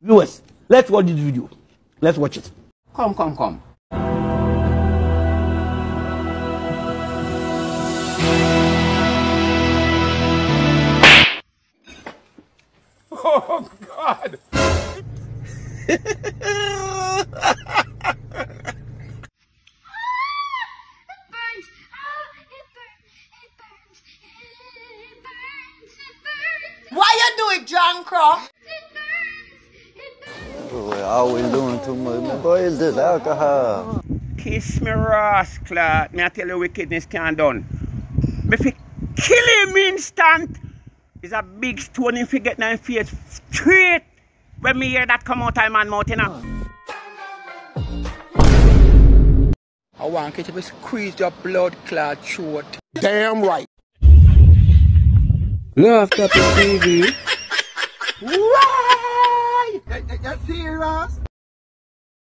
Viewers, let's watch this video. Let's watch it. Come, come, come. Oh, God. burns. Oh, it burns. It burns. It burns. It burns. Why you do it, John Crow? Always doing too much. Man, boy, it's just alcohol. Kiss me, rascal. Me I tell you wickedness can't done. Me fi kill him instant. Is a big stone if you get nine face straight. When me hear that come out of man mouth, you know. I want you to squeeze your blood clot throat. Damn right. Laugh Topic TV. Right. That, that, that's serious.